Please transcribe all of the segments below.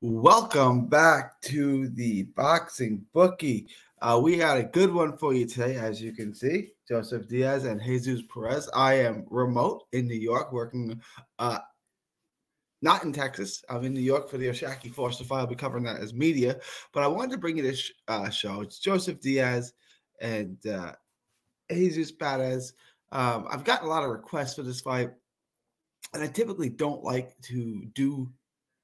Welcome back to the Boxing Bookie. Uh, we got a good one for you today, as you can see. Joseph Diaz and Jesus Perez. I am remote in New York, working uh, not in Texas. I'm in New York for the O'Shaquie Foster Fight. I'll be covering that as media, but I wanted to bring you this uh, show. It's Joseph Diaz and uh, Jesus Perez. Um, I've gotten a lot of requests for this fight, and I typically don't like to do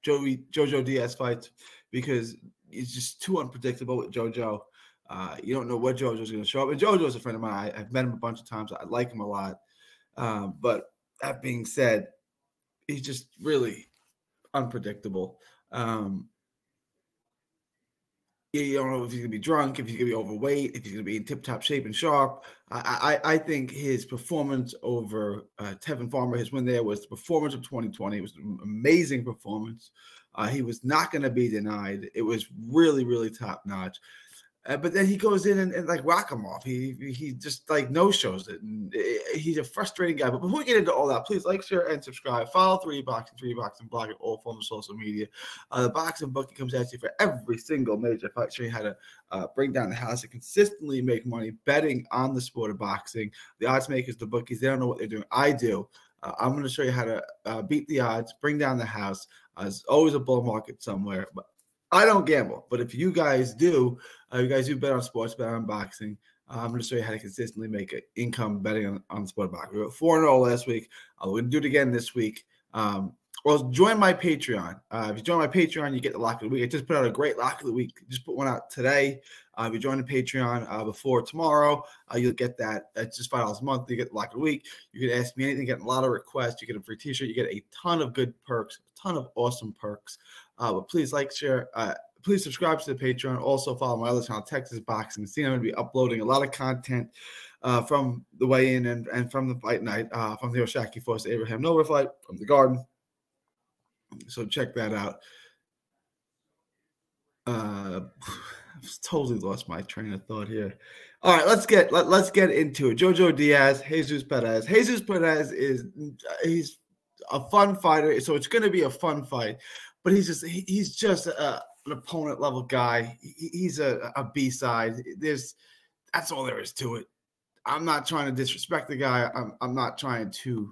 Joey Jojo Diaz fights because it's just too unpredictable with Jojo. Uh, you don't know what Jojo's going to show up. And Jojo's a friend of mine. I, have met him a bunch of times. I like him a lot. Um, but that being said, he's just really unpredictable. Um, you don't know if he's gonna be drunk, if he's gonna be overweight, if he's gonna be in tip-top shape and sharp. I, I, I think his performance over uh, Tevin Farmer, his win there was the performance of 2020. It was an amazing performance. Uh, he was not to be denied. It was really, really top notch. Uh, but then he goes in and, and like whack him off. He he just like no shows it. And eh, he's a frustrating guy. But before we get into all that, please like, share, and subscribe. Follow 3D Boxing, 3D Boxing blog at all forms of social media. Uh, the Boxing Bookie comes at you for every single major fight, showing you how to uh, bring down the house and consistently make money betting on the sport of boxing. The odds makers, the bookies, they don't know what they're doing. I do. Uh, I'm going to show you how to uh, beat the odds, bring down the house. Uh, there's always a bull market somewhere, but I don't gamble, but if you guys do, uh, you guys do bet on sports, bet on boxing. Uh, I'm going to show you how to consistently make an income betting on, on sport boxing. We were 4 0 last week. Uh, we're going to do it again this week. Um, well, join my Patreon. Uh, if you join my Patreon, you get the lock of the week. I just put out a great lock of the week. Just put one out today. Uh, if you join the Patreon uh, before tomorrow, uh, you'll get that. It's just five dollars a month. You get the lock of the week. You can ask me anything. Get a lot of requests. You get a free T-shirt. You get a ton of good perks. A ton of awesome perks. Uh, but please like, share. Uh, please subscribe to the Patreon. Also follow my other channel, Texas Boxing Scene. I'm going to be uploading a lot of content uh, from the weigh-in and, and from the fight night, uh, from the O'Shaquie Force Abraham Nova fight, from the Garden. So check that out. Uh, I've totally lost my train of thought here. All right, let's get let, let's get into it. Jojo Diaz, Jesus Perez. Jesus Perez is he's a fun fighter, so it's going to be a fun fight but he's just he's just a, an opponent level guy. he's a, a B side. There's that's all there is to it. I'm not trying to disrespect the guy. I'm I'm not trying to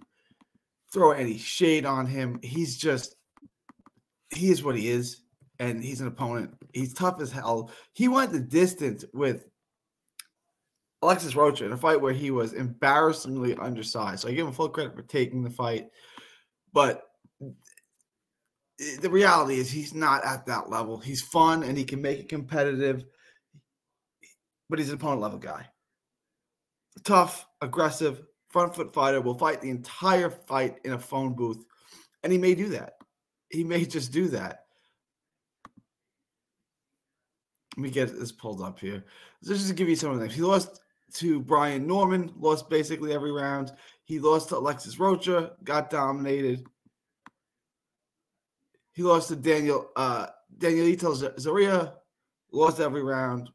throw any shade on him. He's just he is what he is, and he's an opponent. He's tough as hell. He went the distance with Alexis Rocha in a fight where he was embarrassingly undersized. So I give him full credit for taking the fight, but the reality is he's not at that level. He's fun and he can make it competitive, but he's an opponent level guy. Tough, aggressive, front foot fighter will fight the entire fight in a phone booth, and he may do that. He may just do that. Let me get this pulled up here. Just to give you some of the. He lost to Brian Norman, lost basically every round. He lost to Alexis Rocha, got dominated. He lost to Daniel uh Danielito Zorrilla, lost every round.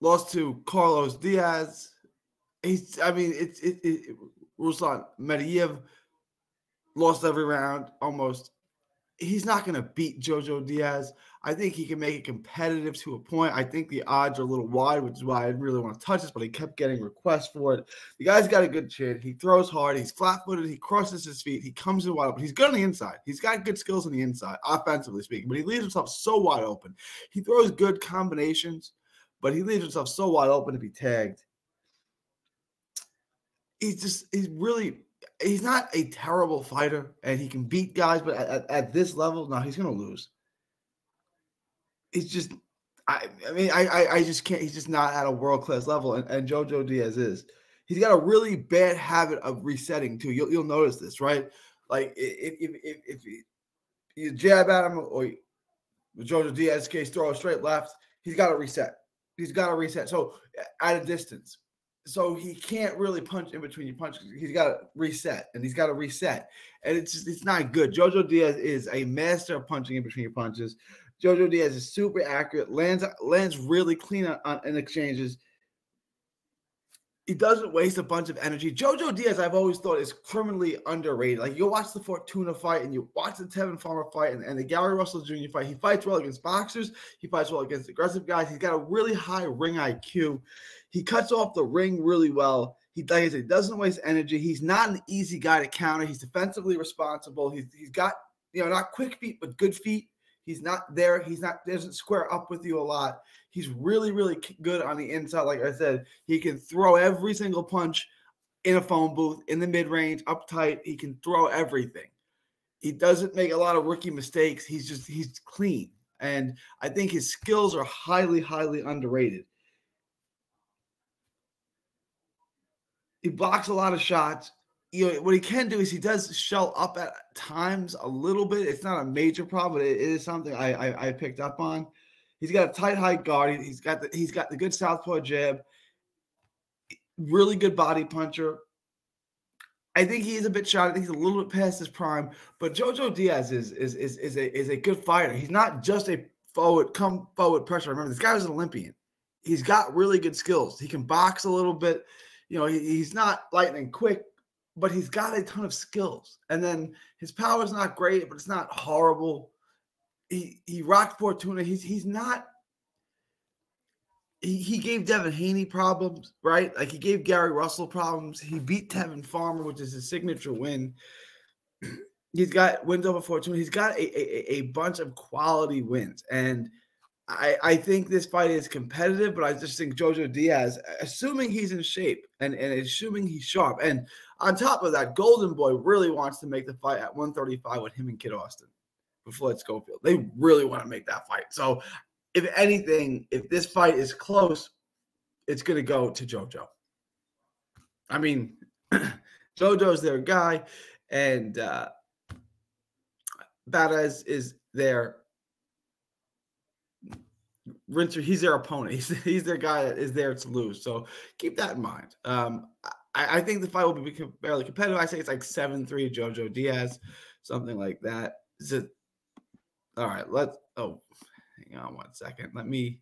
Lost to Carlos Diaz. He's I mean it's it, it, Ruslan Medvedev lost every round almost he's not going to beat Jojo Diaz. I think he can make it competitive to a point. I think the odds are a little wide, which is why I didn't really want to touch this, but he kept getting requests for it. The guy's got a good chin. He throws hard. He's flat footed. He crosses his feet. He comes in wide open. He's good on the inside. He's got good skills on the inside, offensively speaking, but he leaves himself so wide open. He throws good combinations, but he leaves himself so wide open to be tagged. He's just, he's really he's not a terrible fighter and he can beat guys, but at, at this level, no, he's gonna lose. He's just I, I mean, I, I just can't. He's just not at a world class level, and, and Jojo Diaz is. He's got a really bad habit of resetting too. You'll, you'll notice this, right? Like if if if, if you, you jab at him, or Jojo Diaz case throw a straight left, he's got to reset. He's got to reset. So at a distance, so he can't really punch in between your punches. He's got to reset, and he's got to reset, and it's just, it's not good. Jojo Diaz is a master of punching in between your punches. Jojo Diaz is super accurate, lands lands really clean on, on in exchanges. he doesn't waste a bunch of energy. Jojo Diaz, I've always thought is criminally underrated. Like you watch the Fortuna fight and you watch the Tevin Farmer fight and, and the Gary Russell Jr. fight. He fights well against boxers. He fights well against aggressive guys. He's got a really high ring IQ. He cuts off the ring really well. He, like I said, doesn't waste energy. He's not an easy guy to counter. He's defensively responsible. He's he's got you know not quick feet but good feet. He's not there. He's not doesn't square up with you a lot. He's really, really good on the inside. Like I said, he can throw every single punch in a phone booth, in the mid range, up tight. He can throw everything. He doesn't make a lot of rookie mistakes. He's just he's clean, and I think his skills are highly, highly underrated. He blocks a lot of shots you know what he can do is he does shell up at times a little bit. It's not a major problem, but it is something I, I, I picked up on. He's got a tight high guard. He's got the he's got the good southpaw jab. Really good body puncher. I think he's a bit shot. I think he's a little bit past his prime. But Jojo Diaz is is is is a is a good fighter. He's not just a forward come forward pressure. Remember, this guy was an Olympian. He's got really good skills. He can box a little bit. You know, he, he's not lightning quick but he's got a ton of skills. And then his power is not great, but it's not horrible. He he rocked Fortuna. He's he's not. He, he gave Devin Haney problems, right? Like he gave Gary Russell problems. He beat Tevin Farmer, which is his signature win. He's got wins over Fortuna. He's got a, a, a bunch of quality wins. And I, I think this fight is competitive, but I just think Jojo Diaz, assuming he's in shape and, and assuming he's sharp, and on top of that, Golden Boy really wants to make the fight at 135 with him and Kid Austin with Floyd Schofield. They really want to make that fight. So, if anything, if this fight is close, it's going to go to JoJo. I mean, JoJo's their guy, and uh, Badass is their Rinser, he's their opponent. He's, he's their guy that is there to lose. So keep that in mind. Um, I, I, think the fight will be fairly competitive. I say it's like 7 3 Jojo Diaz, something like that. Is it all right? Let's oh, hang on one second. Let me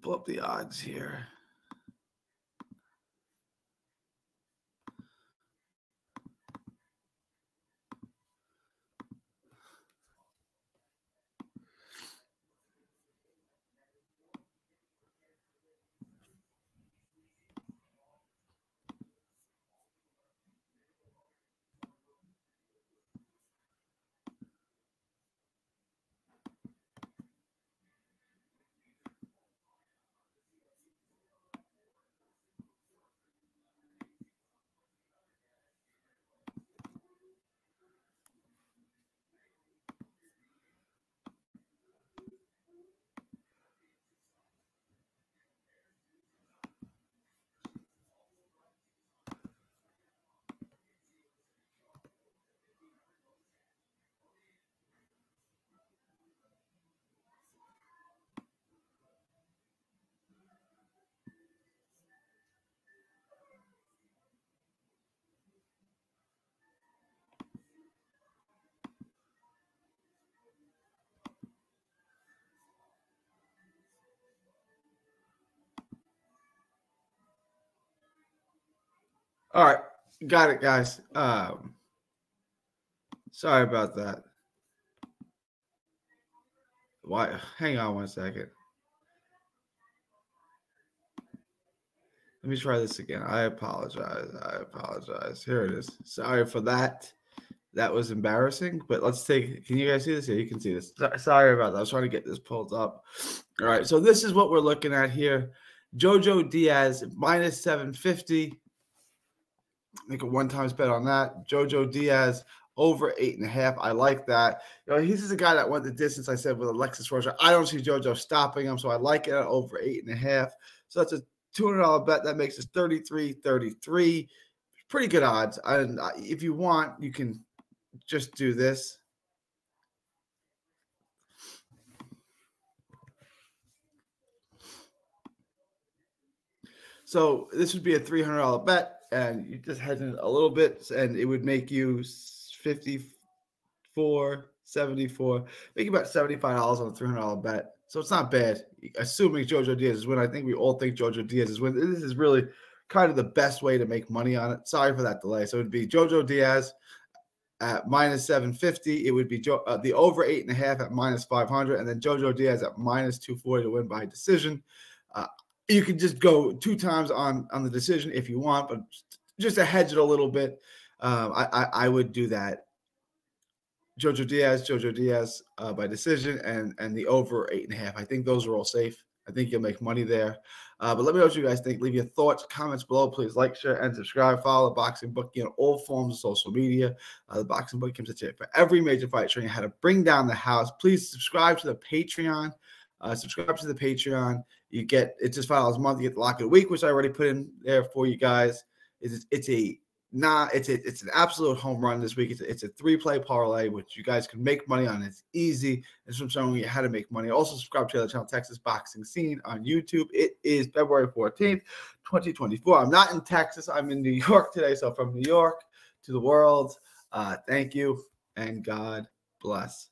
pull up the odds here. All right, got it, guys. Um, sorry about that. Why? Hang on one second. Let me try this again. I apologize. I apologize. Here it is. Sorry for that. That was embarrassing, but let's take. Can you guys see this? Yeah, you can see this. Sorry about that. I was trying to get this pulled up. All right, so this is what we're looking at here. Jojo Diaz minus 750 make a one times bet on that. Jojo Diaz over eight and a half. I like that. You know, he's a guy that went the distance. I said with Alexis Rocha. I don't see Jojo stopping him, so I like it over eight and a half. So that's a two hundred dollar bet. That makes it 33 33 Pretty good odds. And uh, if you want, you can just do this. So this would be a three hundred dollar bet and you just it a little bit, and it would make you 54 74. Making about $75 on a $300 bet. So it's not bad. Assuming Jojo Diaz is win, I think we all think Jojo Diaz is win. This is really kind of the best way to make money on it. Sorry for that delay. So it would be Jojo Diaz at minus 750. It would be jo- uh, the over eight and a half at minus 500, and then Jojo Diaz at minus 240 to win by decision. Uh, you can just go two times on on the decision if you want, but just to hedge it a little bit, um, I, I, I would do that. Jojo Diaz, Jojo Diaz uh, by decision, and and the over eight and a half. I think those are all safe. I think you'll make money there. Uh, but let me know what you guys think. Leave your thoughts, comments below. Please like, share, and subscribe. Follow the Boxing Bookie on all forms of social media. Uh, the Boxing Bookie comes to you for every major fight, showing you how to bring down the house. Please subscribe to the Patreon. Uh, subscribe to the Patreon. You get it's just five dollars a month. You get the lock of the week, which I already put in there for you guys. It's it's a nah, it's a, it's an absolute home run this week. It's a, it's a three play parlay, which you guys can make money on. It's easy. It's from showing you how to make money. Also, subscribe to the channel Texas Boxing Scene on YouTube. It is February 14th, 2024. I'm not in Texas. I'm in New York today. So from New York to the world, uh, thank you and God bless.